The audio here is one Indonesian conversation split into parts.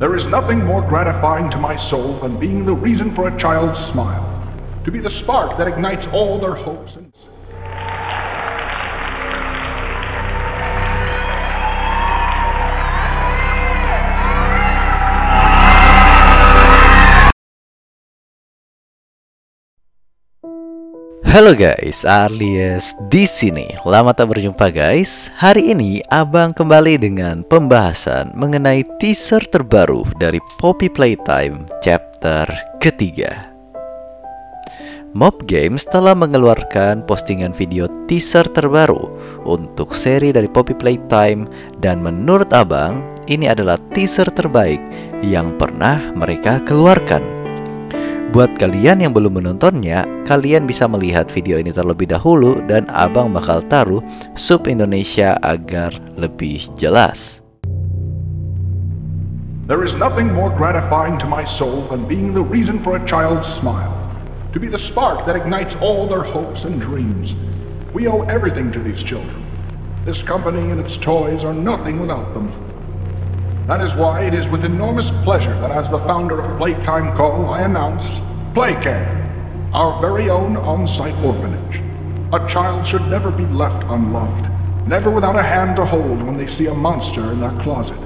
There is nothing more gratifying to my soul than being the reason for a child's smile, to be the spark that ignites all their hopes and. Halo guys, Arlies di sini. Lama tak berjumpa guys. Hari ini Abang kembali dengan pembahasan mengenai teaser terbaru dari Poppy Playtime chapter ketiga. Mob Games telah mengeluarkan postingan video teaser terbaru untuk seri dari Poppy Playtime dan menurut Abang ini adalah teaser terbaik yang pernah mereka keluarkan. Buat kalian yang belum menontonnya, kalian bisa melihat video ini terlebih dahulu dan abang bakal taruh sub Indonesia agar lebih jelas. There is nothing more gratifying to my soul than being the reason for a child's smile, to be the spark that ignites all their hopes and dreams. We owe everything to these children. This company and its toys are nothing without them. That is why it is with enormous pleasure that as the founder of Playtime Call I announce Playcare, our very own on-site orphanage. A child should never be left unloved, never without a hand to hold when they see a monster in their closet.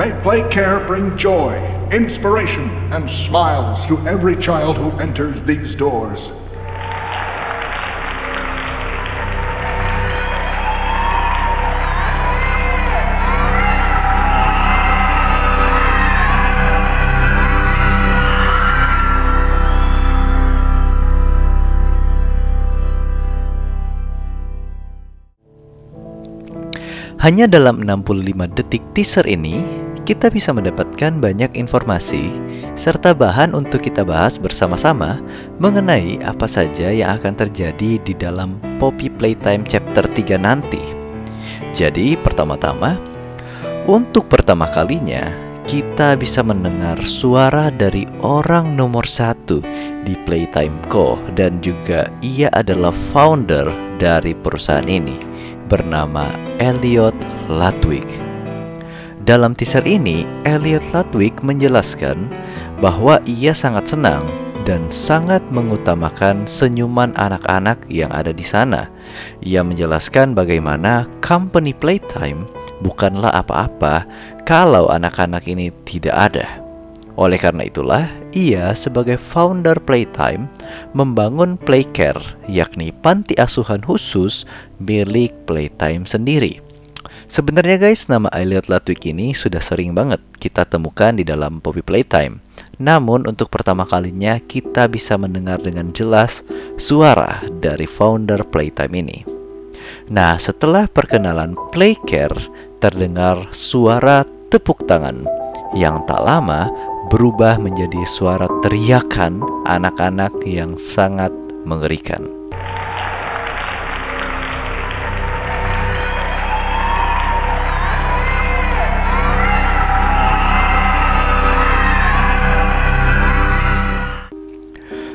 May Playcare bring joy, inspiration, and smiles to every child who enters these doors. Hanya dalam 65 detik teaser ini, kita bisa mendapatkan banyak informasi serta bahan untuk kita bahas bersama-sama mengenai apa saja yang akan terjadi di dalam Poppy Playtime chapter 3 nanti. Jadi, pertama-tama, untuk pertama kalinya, kita bisa mendengar suara dari orang nomor satu di Playtime Co. Dan juga ia adalah founder dari perusahaan ini bernama Elliot Ludwig. Dalam teaser ini, Elliot Ludwig menjelaskan bahwa ia sangat senang dan sangat mengutamakan senyuman anak-anak yang ada di sana. Ia menjelaskan bagaimana company playtime bukanlah apa-apa kalau anak-anak ini tidak ada. Oleh karena itulah, ia sebagai founder Playtime membangun Playcare, yakni panti asuhan khusus milik Playtime sendiri. Sebenarnya guys, nama Elliot Ludwig ini sudah sering banget kita temukan di dalam Poppy Playtime. Namun untuk pertama kalinya kita bisa mendengar dengan jelas suara dari founder Playtime ini. Nah, setelah perkenalan Playcare, terdengar suara tepuk tangan yang tak lama berubah menjadi suara teriakan anak-anak yang sangat mengerikan.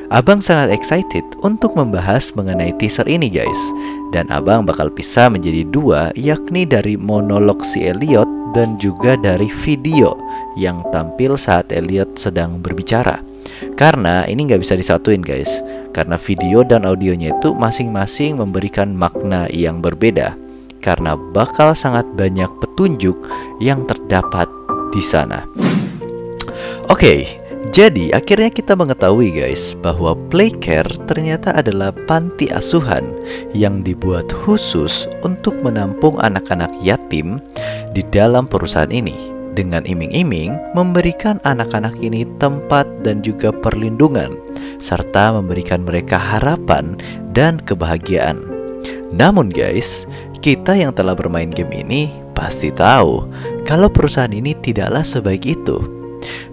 Abang sangat excited untuk membahas mengenai teaser ini guys Dan abang bakal pisah menjadi dua yakni dari monolog si Elliot dan juga dari video yang tampil saat Elliot sedang berbicara. Karena ini nggak bisa disatuin guys, karena video dan audionya itu masing-masing memberikan makna yang berbeda. Karena bakal sangat banyak petunjuk yang terdapat di sana. Oke, okay, jadi akhirnya kita mengetahui guys bahwa Playcare ternyata adalah panti asuhan yang dibuat khusus untuk menampung anak-anak yatim di dalam perusahaan ini dengan iming-iming memberikan anak-anak ini tempat dan juga perlindungan serta memberikan mereka harapan dan kebahagiaan. Namun guys, kita yang telah bermain game ini pasti tahu kalau perusahaan ini tidaklah sebaik itu.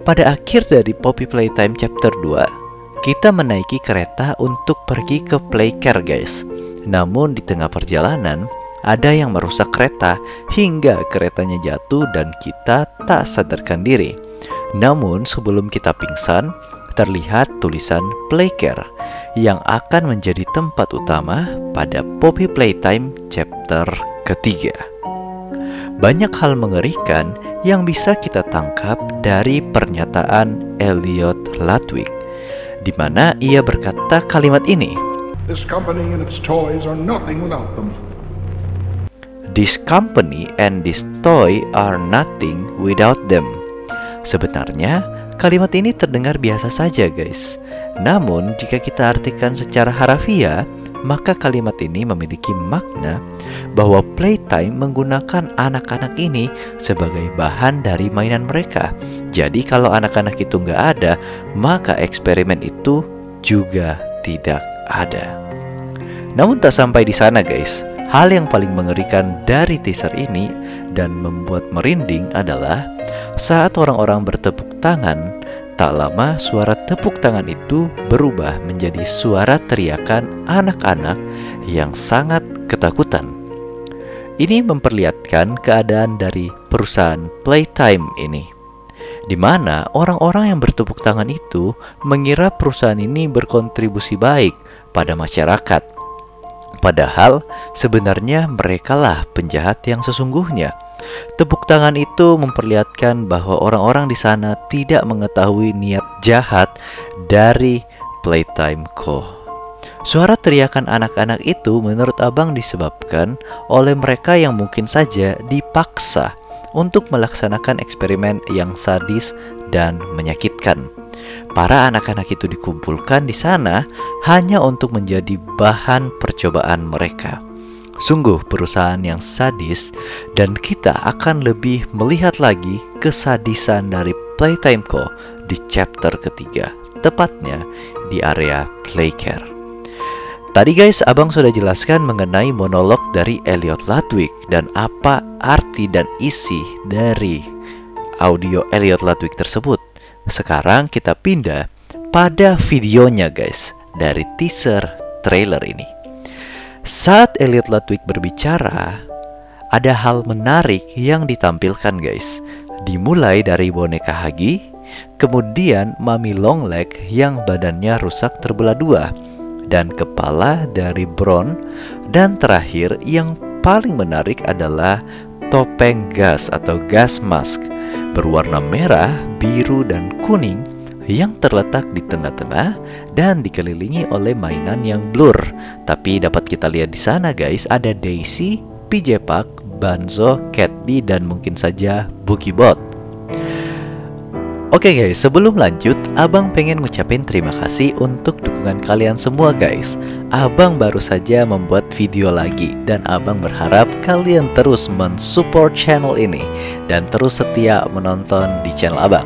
Pada akhir dari Poppy Playtime chapter 2, kita menaiki kereta untuk pergi ke Playcare guys. Namun di tengah perjalanan, ada yang merusak kereta hingga keretanya jatuh dan kita tak sadarkan diri. Namun sebelum kita pingsan, terlihat tulisan Playcare yang akan menjadi tempat utama pada Poppy Playtime chapter ketiga. Banyak hal mengerikan yang bisa kita tangkap dari pernyataan Elliot Ludwig, di mana ia berkata kalimat ini. This. This company and this toy are nothing without them. Sebenarnya, kalimat ini terdengar biasa saja, guys. Namun, jika kita artikan secara harafiah, maka kalimat ini memiliki makna bahwa playtime menggunakan anak-anak ini sebagai bahan dari mainan mereka. Jadi kalau anak-anak itu nggak ada, maka eksperimen itu juga tidak ada. Namun tak sampai di sana guys, hal yang paling mengerikan dari teaser ini dan membuat merinding adalah saat orang-orang bertepuk tangan Tak lama suara tepuk tangan itu berubah menjadi suara teriakan anak-anak yang sangat ketakutan. Ini memperlihatkan keadaan dari perusahaan Playtime ini, di mana orang-orang yang bertepuk tangan itu mengira perusahaan ini berkontribusi baik pada masyarakat. Padahal sebenarnya merekalah penjahat yang sesungguhnya Tepuk tangan itu memperlihatkan bahwa orang-orang di sana tidak mengetahui niat jahat dari Playtime Co. Suara teriakan anak-anak itu menurut abang disebabkan oleh mereka yang mungkin saja dipaksa untuk melaksanakan eksperimen yang sadis dan menyakitkan. Para anak-anak itu dikumpulkan di sana hanya untuk menjadi bahan percobaan mereka. Sungguh perusahaan yang sadis dan kita akan lebih melihat lagi kesadisan dari Playtime Co di chapter ketiga, tepatnya di area Playcare. Tadi guys, abang sudah jelaskan mengenai monolog dari Elliot Ludwig dan apa arti dan isi dari audio Elliot Ludwig tersebut. Sekarang kita pindah pada videonya guys dari teaser trailer ini. Saat Elliot Ludwig berbicara, ada hal menarik yang ditampilkan guys. Dimulai dari boneka Hagi, kemudian Mami Longleg yang badannya rusak terbelah dua, dan kepala dari Bron, dan terakhir yang paling menarik adalah topeng gas atau gas mask berwarna merah, biru, dan kuning yang terletak di tengah-tengah dan dikelilingi oleh mainan yang blur. Tapi dapat kita lihat di sana guys, ada Daisy, PJ Park, Banzo, Catby dan mungkin saja Boogie Bot. Oke okay guys, sebelum lanjut, Abang pengen ngucapin terima kasih untuk dukungan kalian semua guys. Abang baru saja membuat video lagi dan Abang berharap kalian terus mensupport channel ini dan terus setia menonton di channel Abang.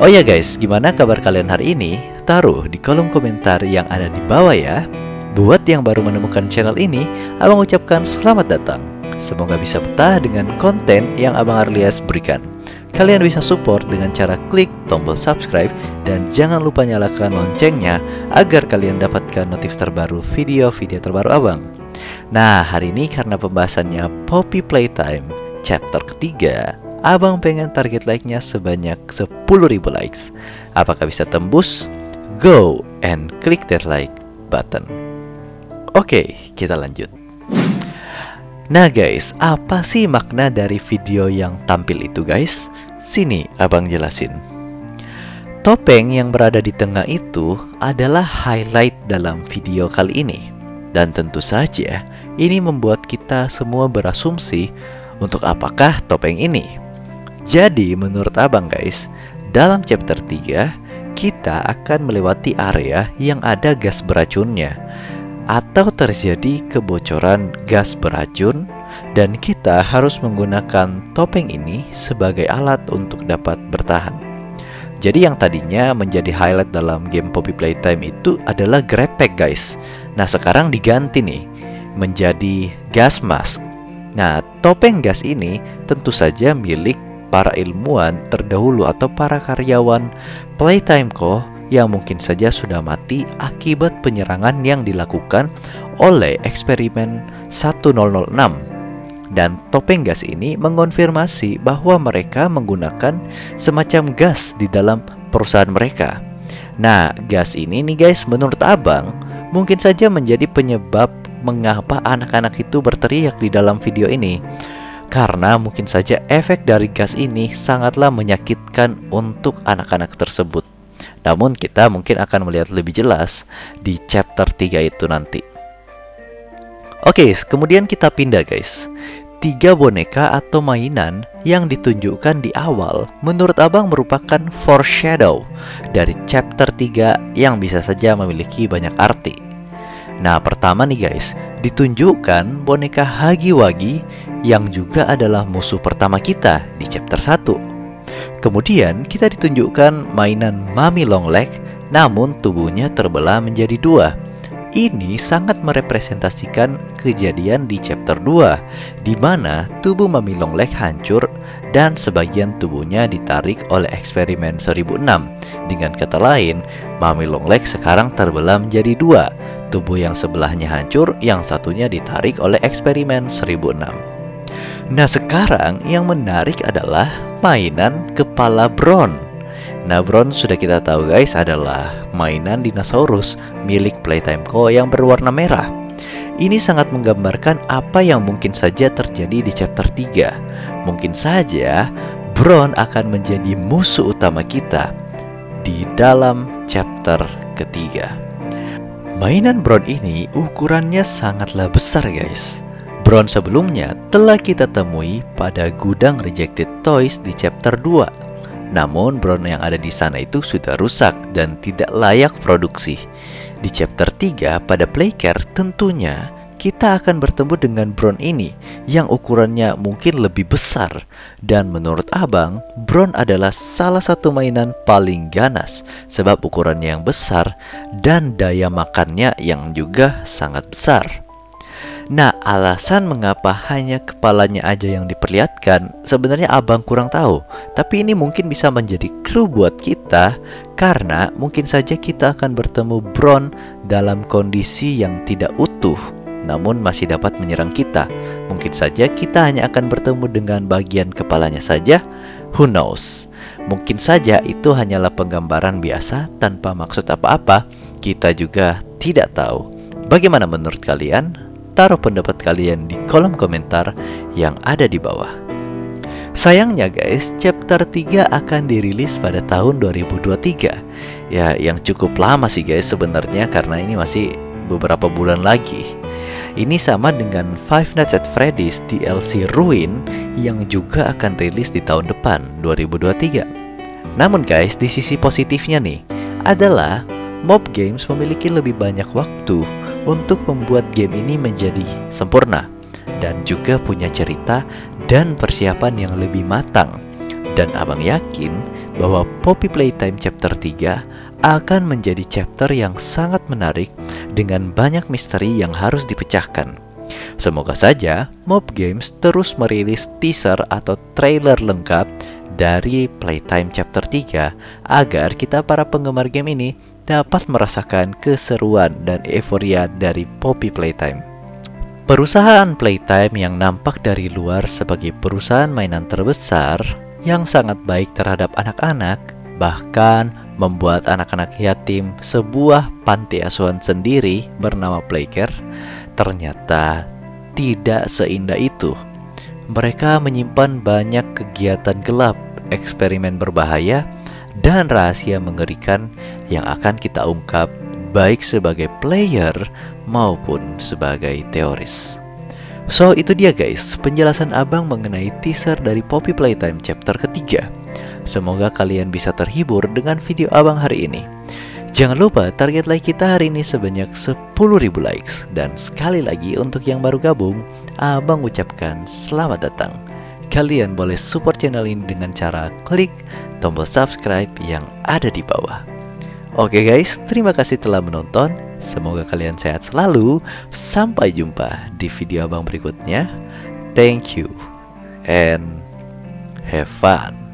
Oh ya guys, gimana kabar kalian hari ini? Taruh di kolom komentar yang ada di bawah ya. Buat yang baru menemukan channel ini, Abang ucapkan selamat datang. Semoga bisa betah dengan konten yang Abang Arlias berikan. Kalian bisa support dengan cara klik tombol subscribe dan jangan lupa nyalakan loncengnya agar kalian dapatkan notif terbaru video-video terbaru Abang. Nah, hari ini karena pembahasannya Poppy Playtime chapter ketiga, Abang pengen target like-nya sebanyak 10.000 likes. Apakah bisa tembus? Go and click that like button. Oke, kita lanjut. Nah guys, apa sih makna dari video yang tampil itu guys? Sini abang jelasin. Topeng yang berada di tengah itu adalah highlight dalam video kali ini. Dan tentu saja, ini membuat kita semua berasumsi untuk apakah topeng ini. Jadi menurut abang guys, dalam chapter 3 kita akan melewati area yang ada gas beracunnya atau terjadi kebocoran gas beracun dan kita harus menggunakan topeng ini sebagai alat untuk dapat bertahan. Jadi yang tadinya menjadi highlight dalam game Poppy Playtime itu adalah grepek guys. Nah sekarang diganti nih menjadi gas mask. Nah topeng gas ini tentu saja milik para ilmuwan terdahulu atau para karyawan Playtime Co yang mungkin saja sudah mati akibat penyerangan yang dilakukan oleh eksperimen 1006 dan topeng gas ini mengonfirmasi bahwa mereka menggunakan semacam gas di dalam perusahaan mereka. Nah, gas ini nih guys menurut Abang mungkin saja menjadi penyebab mengapa anak-anak itu berteriak di dalam video ini. karena mungkin saja efek dari gas ini sangatlah menyakitkan untuk anak-anak tersebut. Namun kita mungkin akan melihat lebih jelas di chapter 3 itu nanti. Oke, kemudian kita pindah guys. Tiga boneka atau mainan yang ditunjukkan di awal menurut abang merupakan foreshadow dari chapter 3 yang bisa saja memiliki banyak arti. Nah pertama nih guys, ditunjukkan boneka Hagiwagi yang juga adalah musuh pertama kita di chapter 1. Kemudian kita ditunjukkan mainan Mami Longleg namun tubuhnya terbelah menjadi dua ini sangat merepresentasikan kejadian di chapter 2 di mana tubuh Mami Longleg hancur dan sebagian tubuhnya ditarik oleh eksperimen 1006. Dengan kata lain, Mami Longleg sekarang terbelah menjadi dua. Tubuh yang sebelahnya hancur, yang satunya ditarik oleh eksperimen 1006. Nah sekarang yang menarik adalah mainan kepala Bron Nabron sudah kita tahu guys adalah mainan dinosaurus milik Playtime Co yang berwarna merah. Ini sangat menggambarkan apa yang mungkin saja terjadi di chapter 3. Mungkin saja Bron akan menjadi musuh utama kita di dalam chapter ketiga. Mainan Bron ini ukurannya sangatlah besar guys. Bron sebelumnya telah kita temui pada gudang rejected toys di chapter 2 namun Brown yang ada di sana itu sudah rusak dan tidak layak produksi. Di chapter 3 pada Playcare tentunya kita akan bertemu dengan Brown ini yang ukurannya mungkin lebih besar dan menurut abang Brown adalah salah satu mainan paling ganas sebab ukurannya yang besar dan daya makannya yang juga sangat besar. Nah, alasan mengapa hanya kepalanya aja yang diperlihatkan sebenarnya abang kurang tahu. Tapi ini mungkin bisa menjadi clue buat kita karena mungkin saja kita akan bertemu Bron dalam kondisi yang tidak utuh namun masih dapat menyerang kita. Mungkin saja kita hanya akan bertemu dengan bagian kepalanya saja. Who knows? Mungkin saja itu hanyalah penggambaran biasa tanpa maksud apa-apa. Kita juga tidak tahu. Bagaimana menurut kalian? Taruh pendapat kalian di kolom komentar yang ada di bawah. Sayangnya guys, chapter 3 akan dirilis pada tahun 2023. Ya, yang cukup lama sih guys sebenarnya karena ini masih beberapa bulan lagi. Ini sama dengan Five Nights at Freddy's DLC Ruin yang juga akan rilis di tahun depan 2023. Namun guys, di sisi positifnya nih adalah Mob Games memiliki lebih banyak waktu untuk membuat game ini menjadi sempurna dan juga punya cerita dan persiapan yang lebih matang. Dan abang yakin bahwa Poppy Playtime Chapter 3 akan menjadi chapter yang sangat menarik dengan banyak misteri yang harus dipecahkan. Semoga saja Mob Games terus merilis teaser atau trailer lengkap dari Playtime Chapter 3 agar kita para penggemar game ini dapat merasakan keseruan dan euforia dari Poppy Playtime. Perusahaan Playtime yang nampak dari luar sebagai perusahaan mainan terbesar yang sangat baik terhadap anak-anak, bahkan membuat anak-anak yatim sebuah panti asuhan sendiri bernama Playcare, ternyata tidak seindah itu. Mereka menyimpan banyak kegiatan gelap, eksperimen berbahaya, dan rahasia mengerikan yang akan kita ungkap baik sebagai player maupun sebagai teoris. So itu dia guys, penjelasan abang mengenai teaser dari Poppy Playtime chapter ketiga. Semoga kalian bisa terhibur dengan video abang hari ini. Jangan lupa target like kita hari ini sebanyak 10.000 likes Dan sekali lagi untuk yang baru gabung Abang ucapkan selamat datang Kalian boleh support channel ini dengan cara klik tombol subscribe yang ada di bawah. Oke guys, terima kasih telah menonton. Semoga kalian sehat selalu. Sampai jumpa di video abang berikutnya. Thank you and have fun.